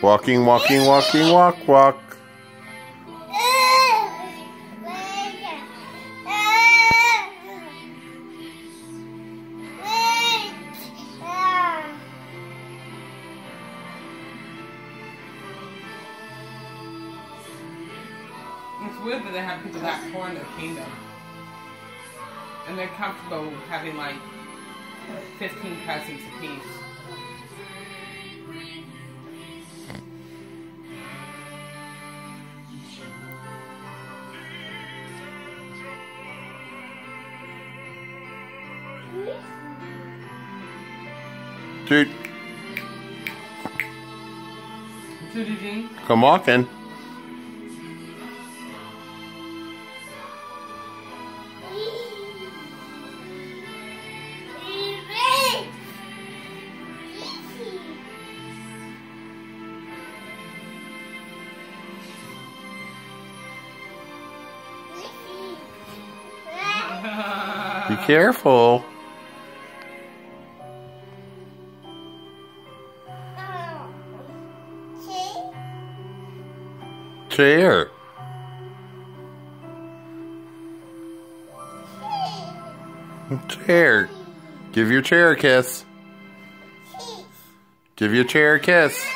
Walking, walking, walking, walk, walk. It's weird that they have people that poor in their kingdom. And they're comfortable having like 15 cousins apiece. Dude, come walking. Be careful. Chair. Chair. Give your chair a kiss. Give your chair a kiss.